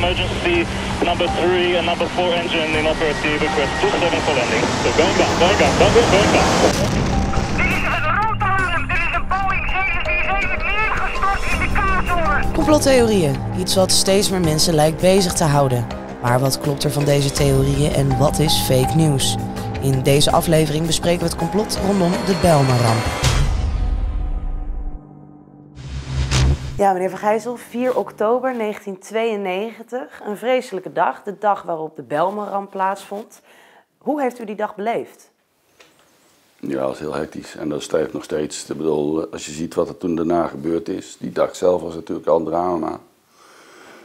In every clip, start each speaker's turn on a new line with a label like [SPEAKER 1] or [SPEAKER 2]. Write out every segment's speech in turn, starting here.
[SPEAKER 1] emergency number 3 and number 4 engine in operative request 27 for landing. So going down, going down, going down, going down.
[SPEAKER 2] Dit is een roodalarm. Dit is een Boeing 747 neergestort in de Kaazorn.
[SPEAKER 3] Complottheorieën, iets wat steeds meer mensen lijkt bezig te houden. Maar wat klopt er van deze theorieën en wat is fake news? In deze aflevering bespreken we het complot rondom de Bijlmerramp. Ja, meneer Van Gijzel, 4 oktober 1992, een vreselijke dag. De dag waarop de Bijlmerramp plaatsvond. Hoe heeft u die dag beleefd?
[SPEAKER 4] Ja, dat is heel hectisch. En dat stijgt nog steeds. Ik bedoel, als je ziet wat er toen daarna gebeurd is. Die dag zelf was natuurlijk al drama.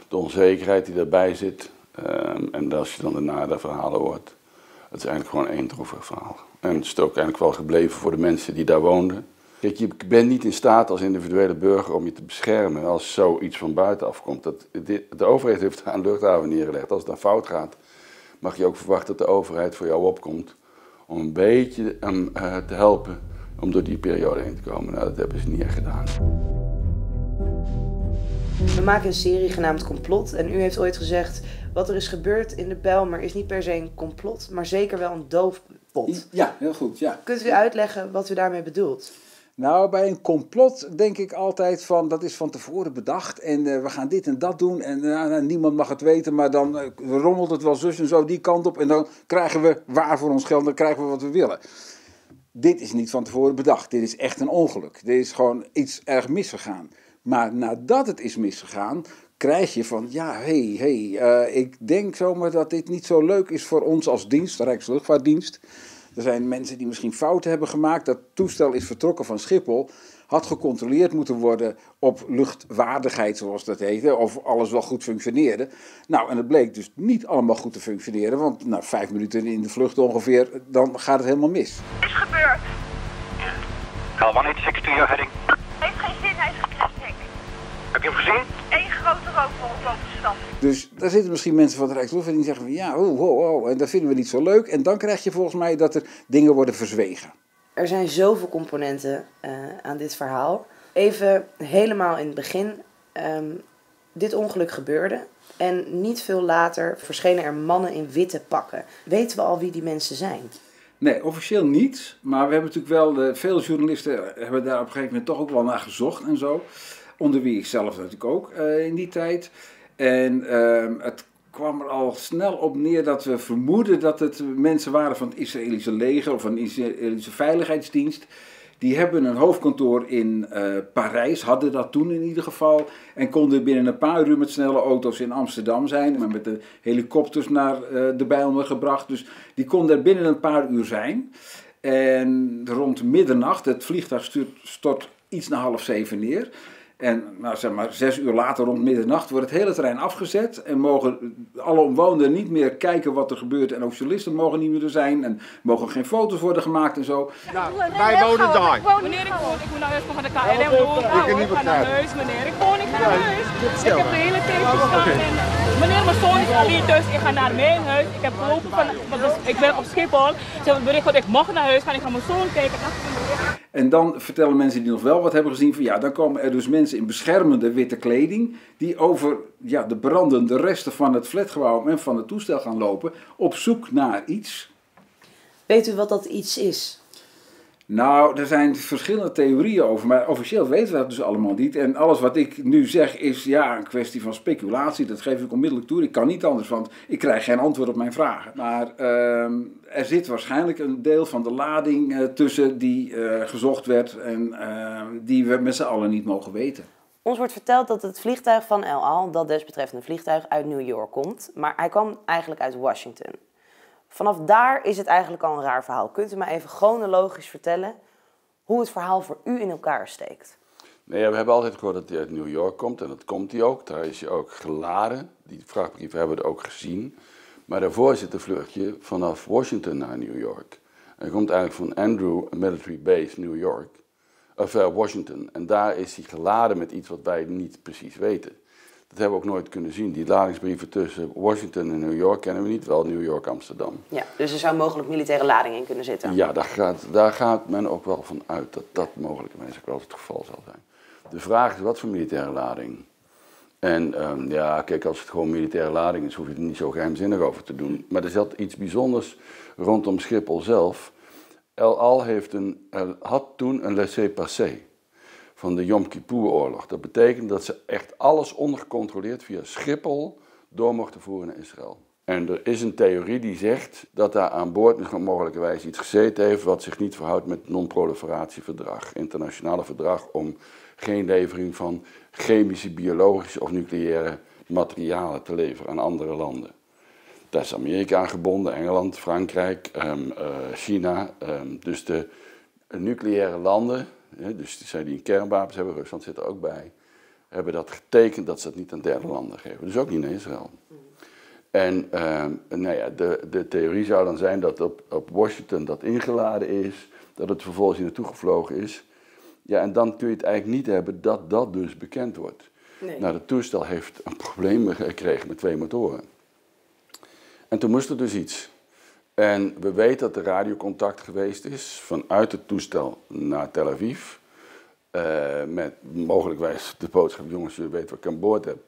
[SPEAKER 4] De onzekerheid die daarbij zit. Ehm, en als je dan daarna de verhalen hoort. Het is eigenlijk gewoon één droevig verhaal. En het is ook eigenlijk wel gebleven voor de mensen die daar woonden. Kijk, je bent niet in staat als individuele burger om je te beschermen als zoiets van buitenaf komt. Dat, de overheid heeft een luchthaven neergelegd. Als het dan fout gaat, mag je ook verwachten dat de overheid voor jou opkomt om een beetje um, uh, te helpen om door die periode heen te komen. Nou, dat hebben ze niet echt gedaan.
[SPEAKER 3] We maken een serie genaamd Complot en u heeft ooit gezegd... wat er is gebeurd in de Bijlmer is niet per se een complot, maar zeker wel een doofpot.
[SPEAKER 5] Ja, heel goed, ja.
[SPEAKER 3] Kunt u uitleggen wat u daarmee bedoelt?
[SPEAKER 5] Nou, bij een complot denk ik altijd van dat is van tevoren bedacht en uh, we gaan dit en dat doen en uh, niemand mag het weten, maar dan uh, rommelt het wel zus en zo die kant op en dan krijgen we waar voor ons geld, dan krijgen we wat we willen. Dit is niet van tevoren bedacht, dit is echt een ongeluk. Dit is gewoon iets erg misgegaan. Maar nadat het is misgegaan, krijg je van ja, hé, hey, hey, ik denk zomaar dat dit niet zo leuk is voor ons als dienst, Rijksluchtvaartdienst. Er zijn mensen die misschien fouten hebben gemaakt. Dat toestel is vertrokken van Schiphol. Had gecontroleerd moeten worden op luchtwaardigheid, zoals dat heette. Of alles wel goed functioneerde. Nou, en het bleek dus niet allemaal goed te functioneren. Want na nou, vijf minuten in de vlucht ongeveer, dan gaat het helemaal mis.
[SPEAKER 2] Is gebeurd.
[SPEAKER 6] Cal 186 to your heading.
[SPEAKER 2] Heeft geen zin, hij is.
[SPEAKER 6] Heb gezien?
[SPEAKER 2] Eén grote rookbol boven de stad.
[SPEAKER 5] Dus daar zitten misschien mensen van de Rijksluchtvaart die zeggen van ja, oh, oh, oh, en dat vinden we niet zo leuk. En dan krijg je volgens mij dat er dingen worden verzwegen.
[SPEAKER 3] Er zijn zoveel componenten uh, aan dit verhaal. Even helemaal in het begin. Um, dit ongeluk gebeurde. En niet veel later verschenen er mannen in witte pakken. Weten we al wie die mensen zijn?
[SPEAKER 5] Nee, officieel niet. Maar we hebben natuurlijk wel, uh, veel journalisten hebben daar op een gegeven moment toch ook wel naar gezocht en zo. Onder wie ik zelf natuurlijk ook uh, in die tijd. En uh, het kwam er al snel op neer dat we vermoeden dat het mensen waren van het Israëlische leger of van de Israëlische veiligheidsdienst. Die hebben een hoofdkantoor in uh, Parijs, hadden dat toen in ieder geval. En konden binnen een paar uur met snelle auto's in Amsterdam zijn. Maar met de helikopters naar uh, de Bijlmer gebracht. Dus die konden er binnen een paar uur zijn. En rond middernacht, het vliegtuig stort iets na half zeven neer. En nou, zeg maar, zes uur later, rond middernacht, wordt het hele terrein afgezet. En mogen alle omwonenden niet meer kijken wat er gebeurt. En ook journalisten mogen niet meer er zijn. En mogen geen foto's worden gemaakt en zo.
[SPEAKER 7] Nou, wij wonen daar.
[SPEAKER 8] Meneer, ik woon, ik moet naar huis, ik ga naar de KLM. Nou, ik ga naar huis, meneer. Ik woon, ik ga naar huis. Ik heb de hele tijd gestaan. En, meneer, mijn zoon is alleen thuis. Ik ga naar mijn huis. Ik heb gelopen van, dus ik ben op Schiphol. Ze hebben bericht dat ik mag naar huis gaan. Ik ga mijn zoon kijken.
[SPEAKER 5] En dan vertellen mensen die nog wel wat hebben gezien van ja, dan komen er dus mensen in beschermende witte kleding die over ja, de brandende resten van het flatgebouw en van het toestel gaan lopen op zoek naar iets.
[SPEAKER 3] Weet u wat dat iets is?
[SPEAKER 5] Nou, er zijn verschillende theorieën over, maar officieel weten we dat dus allemaal niet. En alles wat ik nu zeg is ja, een kwestie van speculatie, dat geef ik onmiddellijk toe. Ik kan niet anders, want ik krijg geen antwoord op mijn vragen. Maar uh, er zit waarschijnlijk een deel van de lading uh, tussen die uh, gezocht werd en uh, die we met z'n allen niet mogen weten.
[SPEAKER 3] Ons wordt verteld dat het vliegtuig van El Al, dat desbetreffende vliegtuig, uit New York komt. Maar hij kwam eigenlijk uit Washington. Vanaf daar is het eigenlijk al een raar verhaal. Kunt u mij even chronologisch vertellen hoe het verhaal voor u in elkaar steekt?
[SPEAKER 4] Nee, we hebben altijd gehoord dat hij uit New York komt en dat komt hij ook. Daar is hij ook geladen. Die vrachtbrieven hebben we ook gezien. Maar daarvoor zit een vluchtje vanaf Washington naar New York. Hij komt eigenlijk van Andrew Military Base, New York, of uh, Washington. En daar is hij geladen met iets wat wij niet precies weten. Dat hebben we ook nooit kunnen zien. Die ladingsbrieven tussen Washington en New York kennen we niet, wel New York, Amsterdam.
[SPEAKER 3] Ja, dus er zou mogelijk militaire lading in kunnen zitten.
[SPEAKER 4] Ja, daar gaat, daar gaat men ook wel van uit dat dat mogelijk wel het geval zal zijn. De vraag is wat voor militaire lading. En ehm, ja, kijk, als het gewoon militaire lading is, hoef je er niet zo geheimzinnig over te doen. Maar er zat iets bijzonders rondom Schiphol zelf. El Al heeft een, had toen een laissez-passer van de Yom Kippur-oorlog. Dat betekent dat ze echt alles ongecontroleerd via Schiphol door mochten voeren naar Israël. En er is een theorie die zegt dat daar aan boord mogelijkerwijs iets gezeten heeft wat zich niet verhoudt met het non-proliferatieverdrag, internationale verdrag om geen levering van chemische, biologische of nucleaire materialen te leveren aan andere landen. Daar is Amerika gebonden, Engeland, Frankrijk, um, China. Um, dus de nucleaire landen, dus die, die kernwapens hebben, Rusland zit er ook bij, hebben dat getekend dat ze het niet aan derde landen geven. Dus ook niet naar Israël. En uh, nou ja, de, de theorie zou dan zijn dat op, op Washington dat ingeladen is, dat het vervolgens hier naartoe gevlogen is. Ja, en dan kun je het eigenlijk niet hebben dat dat dus bekend wordt. Nee. Nou, het toestel heeft een probleem gekregen met twee motoren. En toen moest er dus iets. En we weten dat er radiocontact geweest is vanuit het toestel naar Tel Aviv. Uh, met mogelijkwijs de boodschap, jongens, je weet wat ik aan boord heb.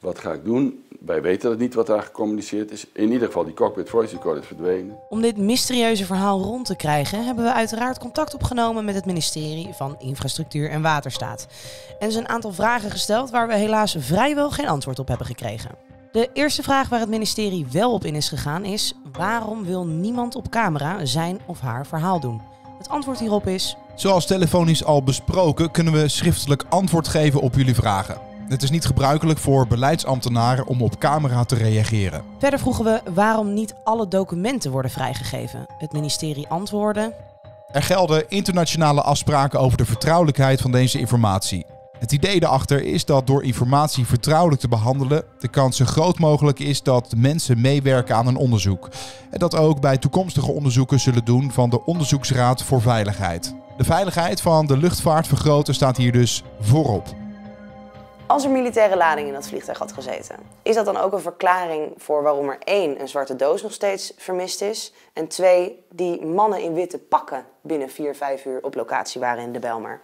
[SPEAKER 4] Wat ga ik doen? Wij weten het niet wat daar gecommuniceerd is. In ieder geval, die cockpit voice recorder is verdwenen.
[SPEAKER 9] Om dit mysterieuze verhaal rond te krijgen, hebben we uiteraard contact opgenomen met het ministerie van Infrastructuur en Waterstaat. En zijn een aantal vragen gesteld waar we helaas vrijwel geen antwoord op hebben gekregen. De eerste vraag waar het ministerie wel op in is gegaan is: waarom wil niemand op camera zijn of haar verhaal doen? Het antwoord hierop is:
[SPEAKER 10] Zoals telefonisch al besproken, kunnen we schriftelijk antwoord geven op jullie vragen. Het is niet gebruikelijk voor beleidsambtenaren om op camera te reageren.
[SPEAKER 9] Verder vroegen we waarom niet alle documenten worden vrijgegeven. Het ministerie antwoordde.
[SPEAKER 10] Er gelden internationale afspraken over de vertrouwelijkheid van deze informatie. Het idee daarachter is dat door informatie vertrouwelijk te behandelen, de kans zo groot mogelijk is dat mensen meewerken aan een onderzoek. En dat ook bij toekomstige onderzoeken zullen doen van de Onderzoeksraad voor Veiligheid. De veiligheid van de luchtvaart vergroten staat hier dus voorop.
[SPEAKER 3] Als er militaire lading in dat vliegtuig had gezeten, is dat dan ook een verklaring voor waarom er één, een zwarte doos nog steeds vermist is, en twee, die mannen in witte pakken binnen vier, vijf uur op locatie waren in de Belmer?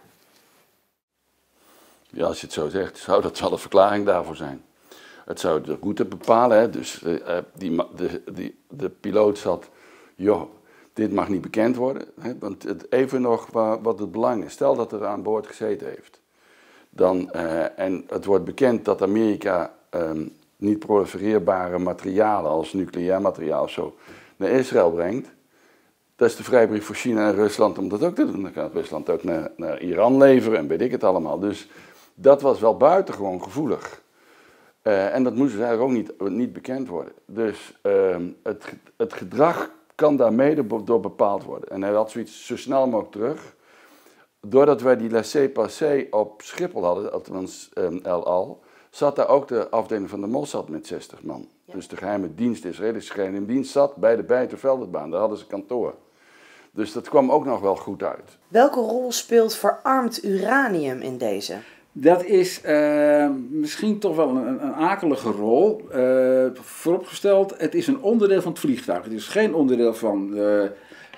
[SPEAKER 4] Ja, als je het zo zegt, zou dat wel een verklaring daarvoor zijn. Het zou de route bepalen, hè? dus uh, die, de, de piloot zat, joh, dit mag niet bekend worden. Hè? Want het, even nog wat het belang is, stel dat er aan boord gezeten heeft dan, uh, en het wordt bekend dat Amerika um, niet prolifereerbare materialen als nucleair materiaal of zo naar Israël brengt. Dat is de vrijbrief voor China en Rusland om dat ook te doen. Dan kan Rusland ook naar, naar Iran leveren en weet ik het allemaal. Dus dat was wel buitengewoon gevoelig. Uh, en dat moest dus eigenlijk ook niet, niet bekend worden. Dus uh, het, het gedrag kan daar mede door bepaald worden. En hij had zoiets zo snel mogelijk terug doordat wij die laissez-passer op Schiphol hadden, althans um, El Al, zat daar ook de afdeling van de Mossad met 60 man. Dus de geheime dienst, de Israëlische geheime dienst, zat bij de Bijtervelderbaan. Daar hadden ze kantoor. Dus dat kwam ook nog wel goed uit.
[SPEAKER 3] Welke rol speelt verarmd uranium in deze?
[SPEAKER 5] Dat is uh, misschien toch wel een, een akelige rol. Uh, vooropgesteld, het is een onderdeel van het vliegtuig. Het is geen onderdeel van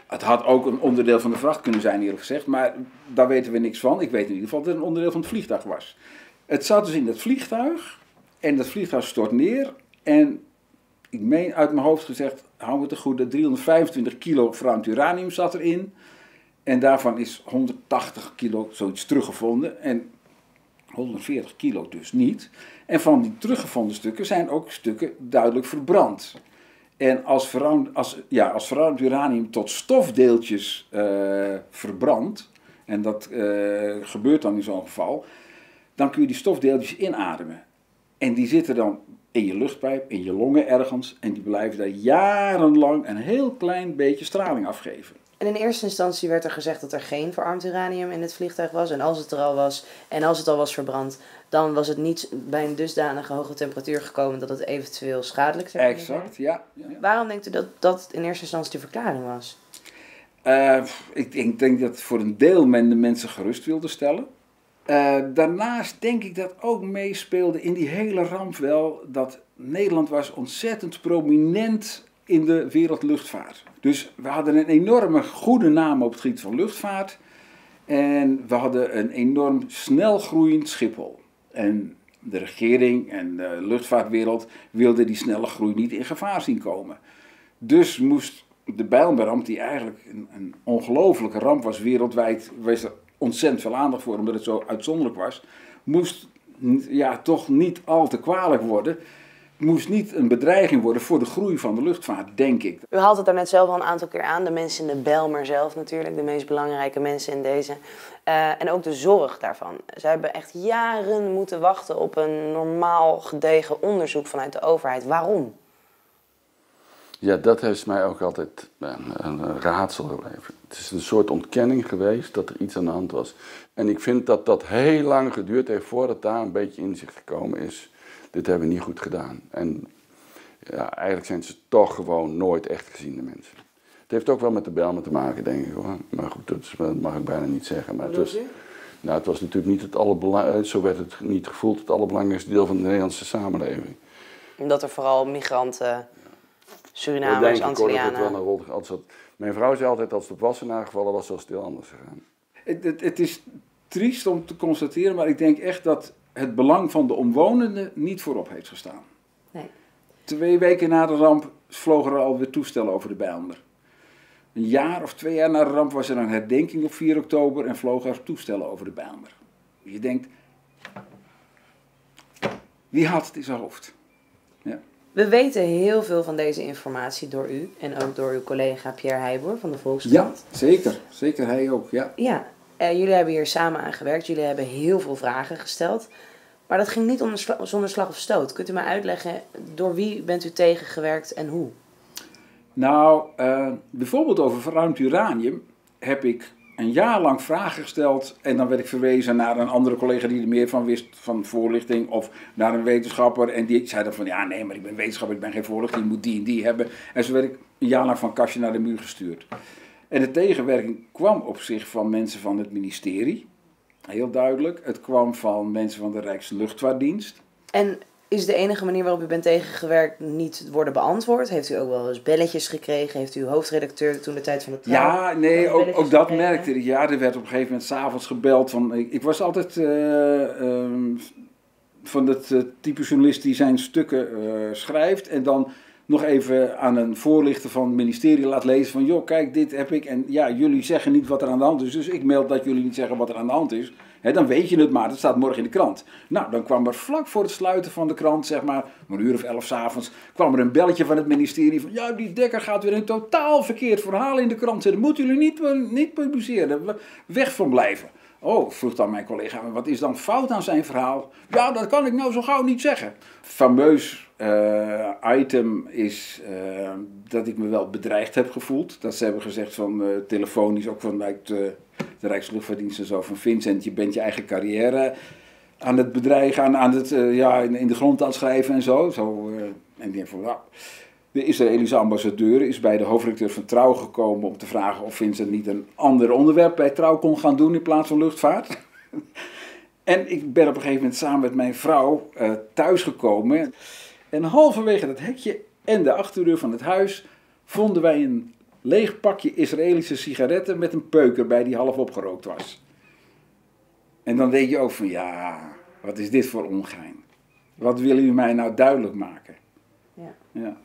[SPEAKER 5] het had ook een onderdeel van de vracht kunnen zijn, eerlijk gezegd. Maar daar weten we niks van. Ik weet in ieder geval dat het een onderdeel van het vliegtuig was. Het zat dus in het vliegtuig. En dat vliegtuig stort neer. En ik meen uit mijn hoofd gezegd, hou me te goed, dat 325 kilo verruimd uranium zat erin. En daarvan is 180 kilo zoiets teruggevonden. En 140 kilo dus niet. En van die teruggevonden stukken zijn ook stukken duidelijk verbrand. En als verruimd, als, ja, als uranium tot stofdeeltjes uh, verbrandt, en dat uh, gebeurt dan in zo'n geval, dan kun je die stofdeeltjes inademen. En die zitten dan in je luchtpijp, in je longen ergens, en die blijven daar jarenlang een heel klein beetje straling afgeven.
[SPEAKER 3] En in eerste instantie werd er gezegd dat er geen verarmd uranium in het vliegtuig was. En als het er al was, en als het al was verbrand, dan was het niet bij een dusdanige hoge temperatuur gekomen dat het eventueel schadelijk zou
[SPEAKER 5] zijn. Exact, ja, ja,
[SPEAKER 3] Waarom denkt u dat dat in eerste instantie de verklaring was?
[SPEAKER 5] Uh, ik, denk, denk dat voor een deel men de mensen gerust wilde stellen. Uh, daarnaast denk ik dat ook meespeelde in die hele ramp wel dat Nederland was ontzettend prominent in de wereldluchtvaart. Dus we hadden een enorme goede naam op het gebied van luchtvaart. En we hadden een enorm snel groeiend Schiphol. En de regering en de luchtvaartwereld wilden die snelle groei niet in gevaar zien komen. Dus moest de Bijlmerramp, die eigenlijk een, een ongelofelijke ramp was wereldwijd, was er ontzettend veel aandacht voor omdat het zo uitzonderlijk was, moest ja, toch niet al te kwalijk worden. Moest niet een bedreiging worden voor de groei van de luchtvaart, denk ik.
[SPEAKER 3] U haalt het daarnet zelf al een aantal keer aan. De mensen in de Belmer zelf natuurlijk, de meest belangrijke mensen in deze. Uh, en ook de zorg daarvan. Ze hebben echt jaren moeten wachten op een normaal gedegen onderzoek vanuit de overheid. Waarom?
[SPEAKER 4] Ja, dat heeft mij ook altijd een, een raadsel gebleven. Het is een soort ontkenning geweest dat er iets aan de hand was. En ik vind dat dat heel lang geduurd heeft voordat daar een beetje inzicht gekomen is. Dit hebben we niet goed gedaan. En ja, eigenlijk zijn ze toch gewoon nooit echt gezien, de mensen. Het heeft ook wel met de Belmen te maken, denk ik hoor. Maar goed, dat mag ik bijna niet zeggen. Maar het was, nou, het was natuurlijk niet het allerbelangrijkste, zo werd het niet gevoeld, het allerbelangrijkste deel van de Nederlandse samenleving.
[SPEAKER 3] Omdat er vooral migranten, Surinamers, Antillianen...
[SPEAKER 4] wel een rol had. Mijn vrouw zei altijd, als het op Wassenaar gevallen was, was het heel anders gegaan.
[SPEAKER 5] Het, het, het is triest om te constateren, maar ik denk echt dat het belang van de omwonenden niet voorop heeft gestaan.
[SPEAKER 3] Nee.
[SPEAKER 5] Twee weken na de ramp vlogen er alweer toestellen over de Bijlmer. Een jaar of twee jaar na de ramp was er een herdenking op 4 oktober en vlogen er toestellen over de Bijlmer. Je denkt, wie had het in zijn hoofd? Ja.
[SPEAKER 3] We weten heel veel van deze informatie door u en ook door uw collega Pierre Heijboer van de Volkskrant.
[SPEAKER 5] Ja, zeker. Zeker hij ook, ja.
[SPEAKER 3] Ja, uh, jullie hebben hier samen aan gewerkt. Jullie hebben heel veel vragen gesteld. Maar dat ging niet zonder slag of stoot. Kunt u mij uitleggen door wie bent u tegengewerkt en hoe?
[SPEAKER 5] Nou, uh, bijvoorbeeld over verruimd uranium heb ik een jaar lang vragen gesteld. En dan werd ik verwezen naar een andere collega die er meer van wist, van voorlichting. Of naar een wetenschapper. En die zei dan van, ja nee, maar ik ben wetenschapper, ik ben geen voorlichting, ik moet die en die hebben. En zo werd ik een jaar lang van kastje naar de muur gestuurd. En de tegenwerking kwam op zich van mensen van het ministerie. Heel duidelijk. Het kwam van mensen van de Rijksluchtvaartdienst.
[SPEAKER 3] En is de enige manier waarop u bent tegengewerkt niet worden beantwoord? Heeft u ook wel eens belletjes gekregen? Heeft uw hoofdredacteur toen de tijd van de trouw?
[SPEAKER 5] Ja, nee, ook, ook dat merkte ik. Ja, er werd op een gegeven moment s'avonds gebeld. Van, ik, ik was altijd uh, um, van het uh, type journalist die zijn stukken uh, schrijft en dan nog even aan een voorlichter van het ministerie laat lezen van joh, kijk, dit heb ik en ja, jullie zeggen niet wat er aan de hand is, dus ik meld dat jullie niet zeggen wat er aan de hand is. Dan weet je het maar, dat staat morgen in de krant. Nou, dan kwam er vlak voor het sluiten van de krant, zeg maar, om een uur of elf s'avonds, kwam er een belletje van het ministerie van ja, die Dekker gaat weer een totaal verkeerd verhaal in de krant zetten. Moeten jullie niet, niet publiceren, weg van blijven. Oh, vroeg dan mijn collega, wat is dan fout aan zijn verhaal? Ja, dat kan ik nou zo gauw niet zeggen. Fameus uh, item is uh, dat ik me wel bedreigd heb gevoeld. Dat ze hebben gezegd van uh, telefonisch, ook vanuit de Rijksluchtvaartdienst en zo, van Vincent, je bent je eigen carrière aan het bedreigen, aan, aan het, ja, in, de grond aan schrijven en zo. zo en ik van, nou, de Israëlische ambassadeur is bij de hoofdredacteur van Trouw gekomen om te vragen of Vincent niet een ander onderwerp bij Trouw kon gaan doen in plaats van luchtvaart. en ik ben op een gegeven moment samen met mijn vrouw uh, thuisgekomen. En halverwege dat hekje en de achterdeur van het huis vonden wij een leeg pakje Israëlische sigaretten met een peuker bij die half opgerookt was. En dan denk je ook van ja, wat is dit voor ongein? Wat willen u mij nou duidelijk maken?
[SPEAKER 3] Ja.
[SPEAKER 5] ja.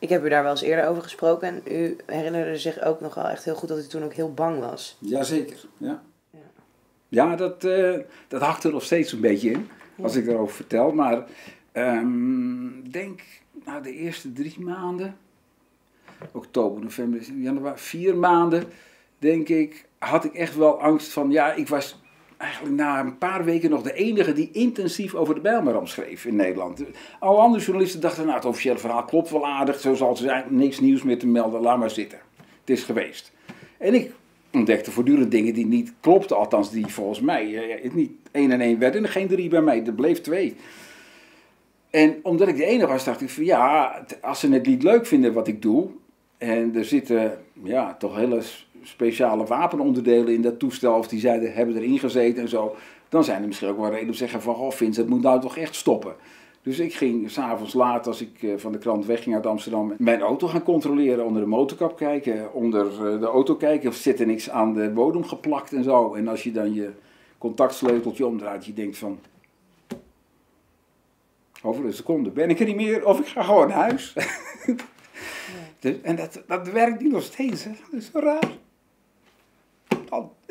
[SPEAKER 3] Ik heb u daar wel eens eerder over gesproken en u herinnerde zich ook nog wel echt heel goed dat u toen ook heel bang was.
[SPEAKER 5] Jazeker, ja. Ja, ja dat, uh, dat hakt er nog steeds een beetje in, als ik erover vertel. Maar um, denk, nou de eerste drie maanden, oktober, november, januari, vier maanden, denk ik, had ik echt wel angst van, ja, ik was eigenlijk na een paar weken nog de enige die intensief over de Bijlmerramp schreef in Nederland. Alle andere journalisten dachten, nou het officiële verhaal klopt wel aardig, zo zal ze zijn, niks nieuws meer te melden, laat maar zitten. Het is geweest. En ik ontdekte voortdurend dingen die niet klopten, althans die volgens mij eh, niet één en één werden, geen drie bij mij, er bleef twee. En omdat ik de enige was, dacht ik ja, als ze het niet leuk vinden wat ik doe, en er zitten ja, toch hele speciale wapenonderdelen in dat toestel, of die zeiden, hebben erin gezeten en zo, dan zijn er misschien ook wel reden om te zeggen van, oh Vincent, het moet nou toch echt stoppen. Dus ik ging s'avonds laat, als ik eh, van de krant wegging uit Amsterdam, mijn auto gaan controleren, onder de motorkap kijken, onder eh, de auto kijken of zit er niks aan de bodem geplakt en zo. En als je dan je contactsleuteltje omdraait, je denkt van, Over een seconde ben ik er niet meer of ik ga gewoon naar huis. dus, en dat, dat werkt niet nog steeds. Hè. Dat is zo raar.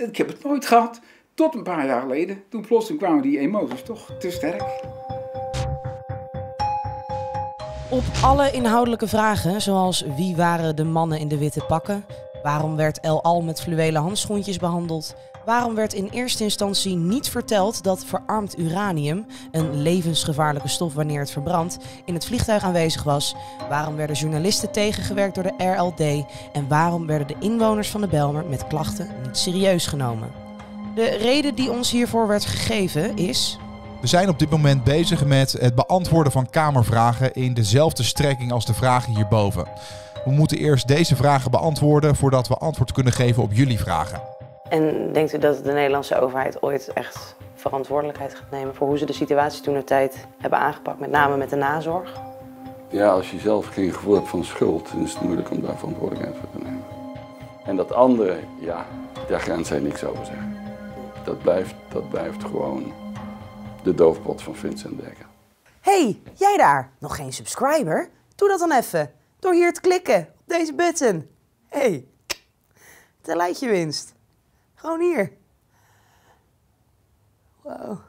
[SPEAKER 5] Ik heb het nooit gehad. Tot een paar jaar geleden. Toen plotseling kwamen die emoties toch te sterk.
[SPEAKER 3] Op alle inhoudelijke vragen, zoals wie waren de mannen in de witte pakken, waarom werd El Al met fluwelen handschoentjes behandeld, waarom werd in eerste instantie niet verteld dat verarmd uranium, een levensgevaarlijke stof wanneer het verbrandt, in het vliegtuig aanwezig was, waarom werden journalisten tegengewerkt door de RLD en waarom werden de inwoners van de Belmer met klachten niet serieus genomen. De reden die ons hiervoor werd gegeven is
[SPEAKER 10] We zijn op dit moment bezig met het beantwoorden van Kamervragen in dezelfde strekking als de vragen hierboven. We moeten eerst deze vragen beantwoorden voordat we antwoord kunnen geven op jullie vragen.
[SPEAKER 11] En denkt u dat de Nederlandse overheid ooit echt verantwoordelijkheid gaat nemen voor hoe ze de situatie toen de tijd hebben aangepakt, met name met de nazorg?
[SPEAKER 4] Ja, als je zelf geen gevoel hebt van schuld, dan is het moeilijk om daar verantwoordelijkheid voor te nemen. En dat andere, ja, daar gaan zij niks over zeggen. Dat blijft, dat blijft gewoon de doofpot van Vincent Dekker.
[SPEAKER 3] Hey, jij daar? Nog geen subscriber? Doe dat dan even. Door hier te klikken op deze button. Hey, tel uit je winst. Gewoon hier. Wow.